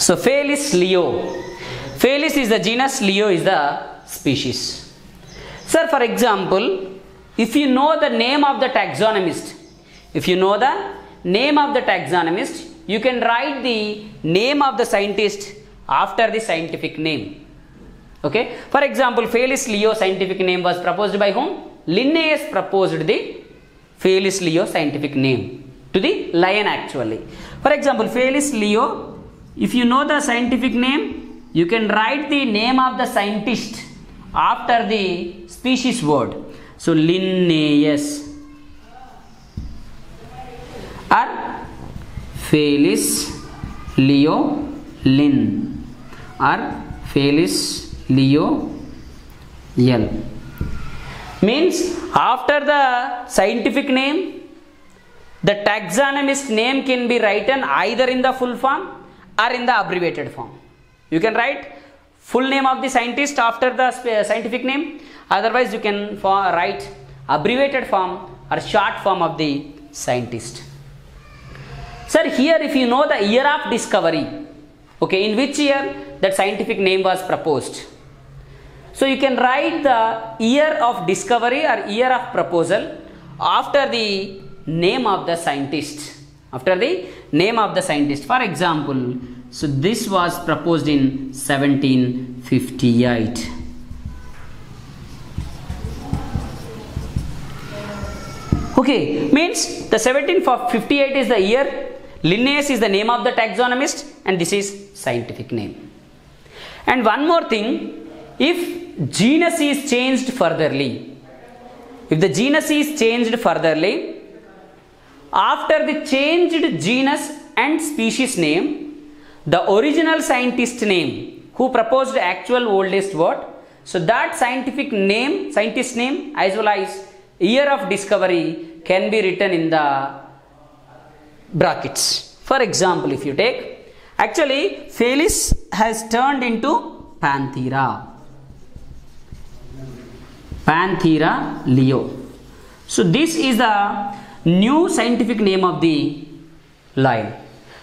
So Felis leo. Felis is the genus, Leo is the species. Sir, for example, if you know the name of the taxonomist, if you know the name of the taxonomist, you can write the name of the scientist after the scientific name. Okay. For example, Felis leo scientific name was proposed by whom? Linnaeus proposed the Felis leo scientific name to the lion actually. For example, Felis leo, if you know the scientific name, you can write the name of the scientist after the species word. So, Linnaeus. Or Felis leo Lin or Felis leo L means after the scientific name the taxonomist name can be written either in the full form or in the abbreviated form. You can write full name of the scientist after the scientific name. Otherwise you can write abbreviated form or short form of the scientist. Sir here if you know the year of discovery okay in which year that scientific name was proposed. So you can write the year of discovery or year of proposal after the name of the scientist. After the name of the scientist. For example, so this was proposed in 1758. Okay, means the 1758 is the year, Linnaeus is the name of the taxonomist, and this is scientific name. And one more thing, if genus is changed furtherly, if the genus is changed furtherly, after the changed genus and species name, the original scientist name who proposed actual oldest word, so that scientific name, scientist name as well as year of discovery can be written in the brackets. For example, if you take, actually Felis has turned into Panthera. Panthera leo. So this is the new scientific name of the lion.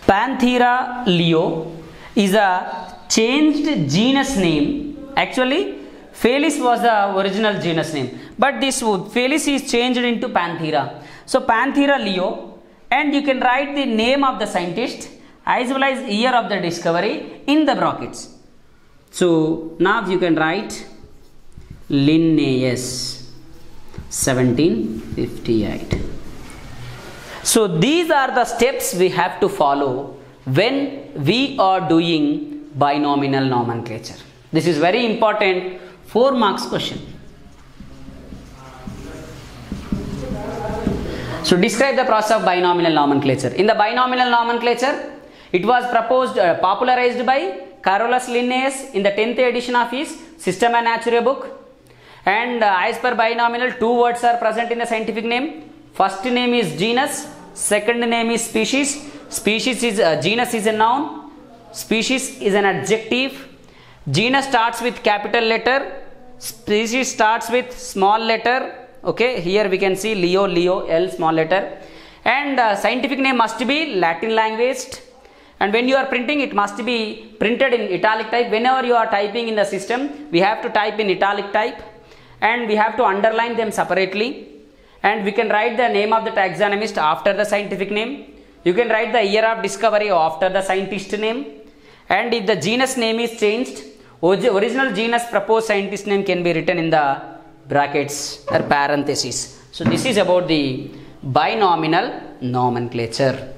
Panthera leo is a changed genus name. Actually, Felis was the original genus name, but this would Felis is changed into Panthera. So Panthera leo, and you can write the name of the scientist as well as year of the discovery in the brackets. So now you can write Linnaeus 1758. So these are the steps we have to follow when we are doing binomial nomenclature. This is very important 4 marks question. So describe the process of binomial nomenclature. In the binomial nomenclature, it was proposed, uh, popularized by Carolus Linnaeus in the 10th edition of his Systema Naturae book. And uh, as per binomial, two words are present in the scientific name. First name is genus, second name is species. Species is uh, genus is a noun, species is an adjective. Genus starts with capital letter, species starts with small letter. Okay, here we can see Leo, Leo, L small letter. And uh, scientific name must be Latin language and when you are printing it must be printed in italic type whenever you are typing in the system we have to type in italic type and we have to underline them separately and we can write the name of the taxonomist after the scientific name. You can write the year of discovery after the scientist name. And if the genus name is changed original genus proposed scientist name can be written in the brackets or parentheses. So this is about the binomial nomenclature